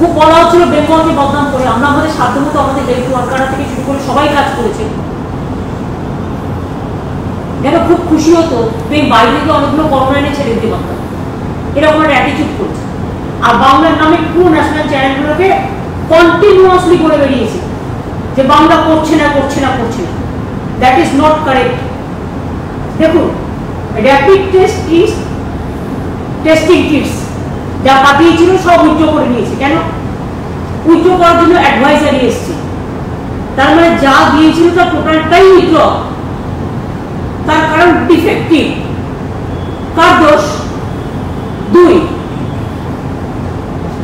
খুব বলা হচ্ছিল বেঙ্গলকে বদনাম করে। আমরা আমাদের সাধ্যমতো আমাদের হেলথ ওয়ার্কাররা থেকে শুরু করে সবাই কাজ করেছে। যেন খুব খুশি হতো তুমি বাইরে থেকে অনেকগুলো করোনা এনে ছেড়ে দিতে পারতাম। এরকম একটা অ্যাটিচিউড করছে। আর বাংলার নামে পুরো ন্যাশনাল চ্যানেলগুলোকে কন্টিনিউয়াসলি করে বেরিয়েছে যে বাংলা করছে না করছে না করছে না। দ্যাট ইজ নট কারেক্ট দেখুন rapid test is testing kits যা পাঠিয়েছিল সব উইথড্র করে নিয়েছে। কেন? উইথড্র করার জন্য অ্যাডভাইজারি এসছে। তার মানে যা দিয়েছিল তার টোটালটাই উইথড্র তার কারণ ডিফেক্টিভ কার দোষ? দুই।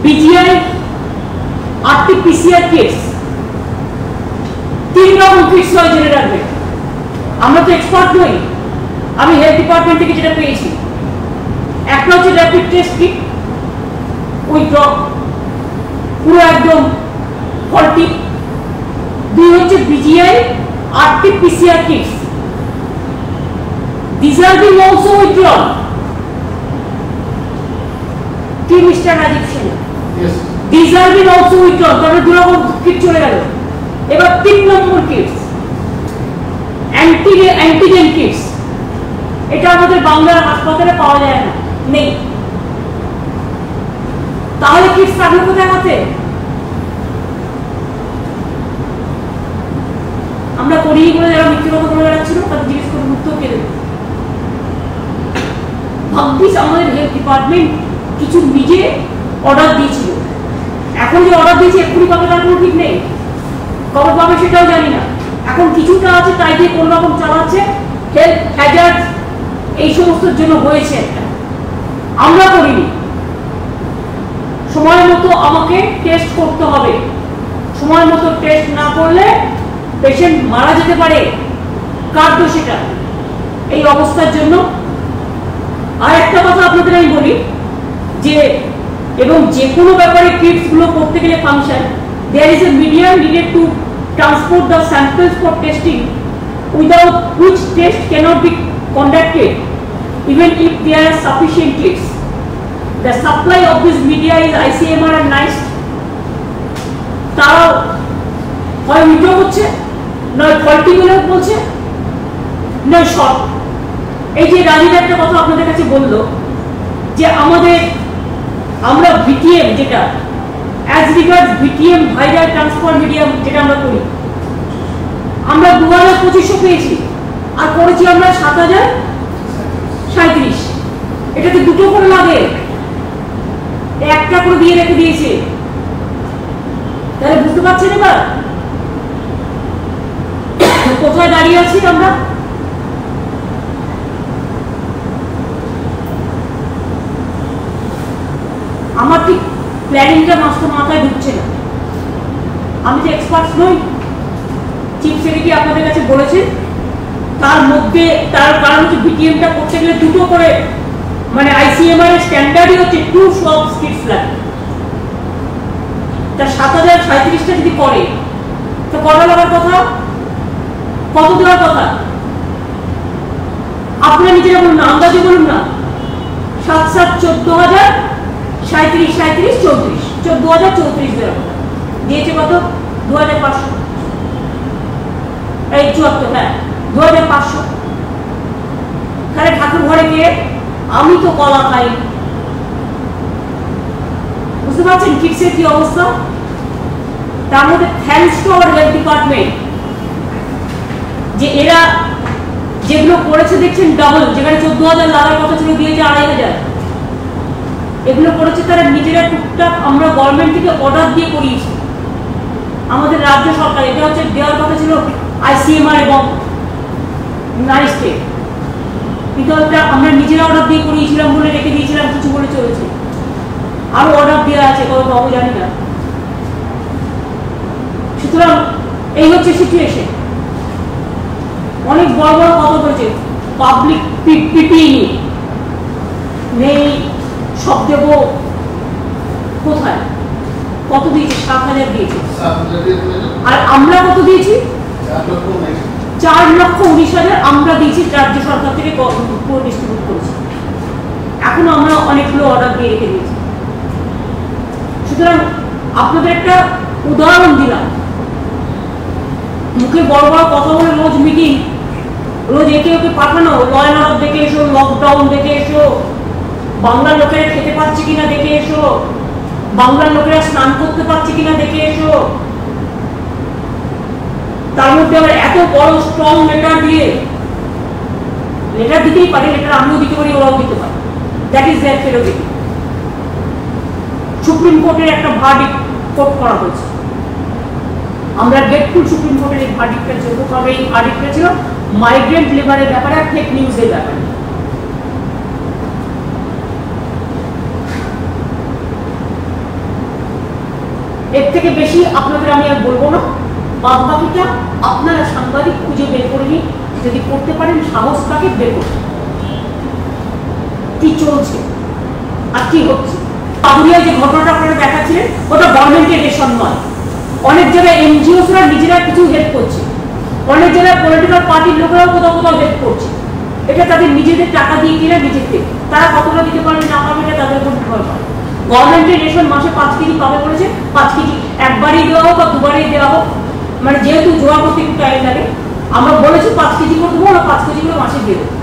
বিজিআই আটটি পিসিআর কিটস তিন রকম কিটস হয় জেনে রাখবে। আমরা তো এক্সপার্ট নই। আমি হেলথ ডিপার্টমেন্ট থেকে যেটা পেয়েছি। একটা হচ্ছে র্যাপিড টেস্ট কিট ওই ড্রপ পুরো একদম ফলটি দুই হচ্ছে বিজিআই আটটি পিসিআর কিটস. কি mister Rajiv Sen Yes. These are being also তাহলে দু রকম কিট চলে গেল। এবার তিন number kits anti antigen kits এটা আমাদের বাংলার হাসপাতালে পাওয়া যায় না। নেই। তাহলে কিটস থাকল কোথায় হাতে? আমরা করিনি বলে যারা কথা বলে বেড়াচ্ছিল, তাদের জিজ্ঞেস করে মুক্ত কে দেবে? ভাগ্যিস আমাদের হেলথ ডিপার্টমেন্ট কিছু নিজে অর্ডার দিয়েছিল। এখন যে অর্ডার দিয়েছে, এক্ষুনি পাবে তার কোনো ঠিক নেই। কবে পাবে সেটাও জানি না। এখন কিছুটা আছে, তাই দিয়ে কোন রকম চালাচ্ছে। হেলথ হ্যাজার্ড এই সমস্তর জন্য হয়েছে একটা। আমরা করিনি। সময় মতো আমাকে টেস্ট করতে হবে। সময় মতো টেস্ট না করলে পেশেন্ট মারা যেতে পারে। কার দোষ এটা? এই অবস্থার জন্য। আর একটা কথা আপনাদের আমি বলি, যে এবং যে কোনো ব্যাপারে কিটসগুলো করতে গেলে function there is a medium needed to transport the samples for testing without which test cannot be conducted even if there are sufficient kits. The supply of this media is ICMR and NICE. তারাও হয় withdraw করছে, নয় বলে বলছে, নয় short এই যে রাজীব একটা কথা আপনাদের কাছে বলল, যে আমাদের, আমরা ভিটিএম যেটা as regard VTM viral transfer medium যেটা আমরা করি, আমরা দু হাজার পঁচিশশো পেয়েছি, আর করেছি আমরা সাত হাজার সাঁত্রিশ এটাতে দুটো করে লাগে। একটা করে দিয়ে রেখে দিয়েছে। তাহলে বুঝতে পারছেন এবার? কোথায় দাঁড়িয়ে আছি আমরা? আমার ঠিক প্ল্যানিংটা মাস্টার মাথায় ঢুকছে না। আমি যে এক্সপার্ট নই চিফ সেক্রেটারি আপনাদের কাছে বলেছে, তার মধ্যে, তার কারণ হচ্ছে বিটিএমটা করতে গেলে দুটো করে মানে আইসিএমআর এর স্ট্যান্ডার্ডই হচ্ছে টু সব স্কিটস লাগে তা সাত হাজার সাঁত্রিশটা যদি করে, তো কত লাগার কথা? কত দেওয়ার কথা? আপনারা নিজেরা বলুন আন্দাজে বলুন না। সাত সাত, চোদ্দ হাজার সাঁত্রিশ সাঁত্রিশ চৌত্রিশ। চোদ্দ হাজার চৌত্রিশ দেওয়ার কথা। দিয়েছে কত? দু হাজার পাঁচশো। এই চুয়াত্তর হ্যাঁ দু হাজার পাঁচশো। তাহলে ঠাকুর ঘরে গিয়ে আমি তো কলা খাই। বুঝতে পারছেন কিটসের কি অবস্থা? তার মধ্যে thanks to our health department যে এরা যেগুলো করেছে দেখছেন ডাবল যেখানে চোদ্দ হাজার লাগার কথা ছিল, দিয়েছে আড়াই হাজার। এগুলো করেছে তারা নিজেরা টুকটাক আমরা গভর্নমেন্ট থেকে অর্ডার দিয়ে করিয়েছি। আমাদের রাজ্য সরকার, এটা হচ্ছে দেওয়ার কথা ছিল আইসিএমআর এবং নাইসকে কিন্তু একটা আমরা নিজেরা অর্ডার দিয়ে করিয়েছিলাম বলে রেখে দিয়েছিলাম কিছু বলে চলেছে। আরও অর্ডার দেওয়া আছে কত পাবো জানি না। সুতরাং এই হচ্ছে সিচুয়েশন অনেক বড় বড় কথা বলেছে পাবলিক পিপি নেই সব দেব। কোথায়? কত দিয়েছে? সাত হাজার দিয়েছে। আর আমরা কত দিয়েছি? চার লক্ষ উনিশ হাজার আমরা দিয়েছি, রাজ্য সরকার থেকে ডিস্ট্রিবিউট করেছি। এখনও আমরা অনেকগুলো অর্ডার দিয়ে রেখে দিয়েছি। সুতরাং আপনাদের একটা উদাহরণ দিলাম। মুখে বড় বড় কথা বলে রোজ মিটিং রোজ একে ওকে পাঠানো ল অ্যান্ড অর্ডার দেখে এসো লকডাউন দেখে এসো, বাংলার লোকেরা খেতে পাচ্ছে কিনা দেখে এসো, বাংলার লোকেরা স্নান করতে পারছে কিনা দেখে এসো তার মধ্যে আবার এত বড় স্ট্রং লেটার দিয়ে লেটার দিতেই পারি লেটার আমিও দিতে পারি, ওরাও দিতে পারি। That is their prerogative supreme কোর্টের একটা ভার্ডিক কোর্ট করা হয়েছে। আমরা গেটফুল সুপ্রিম কোর্টের এই ভার্ডিকটার জন্য তবে এই ভার্ডিকটা ছিল মাইগ্রেন্ট লেবারের ব্যাপারে আর ফেক নিউজের ব্যাপারে। এর থেকে বেশি আপনাদের আমি আর বলব না। বাদ বাকিটা আপনারা সাংবাদিক খুঁজে বের করে নিন, যদি করতে পারেন, সাহস থাকে বের করুন। কি চলছে? আর কি হচ্ছে? পাদুরিয়ায় যে ঘটনাটা আপনারা দেখাচ্ছিলেন, ওটা গভর্নমেন্টের রেশন নয়। অনেক জায়গায় এনজিওসরা নিজেরা কিছু হেল্প করছে। অনেক জায়গায় পলিটিক্যাল পার্টির লোকেরাও কোথাও কোথাও হেল্প করছে। এটা তাদের নিজেদের টাকা দিয়ে কিনা থেকে তারা কতটা দিতে পারবে, না পারবে, এটা তাদের উপর নির্ভর করে। গভর্নমেন্টের রেশন মাসে পাঁচ কেজি পাবে বলেছে, পাঁচ কেজি একবারই দেওয়া হোক বা দুবারই দেওয়া হোক। মানে যেহেতু জোয়া করতে একটু টাইম লাগে, আমরা বলেছি পাঁচ কেজি করে দেবো, ওরা পাঁচ কেজি করে মাসে দিয়ে দেবো।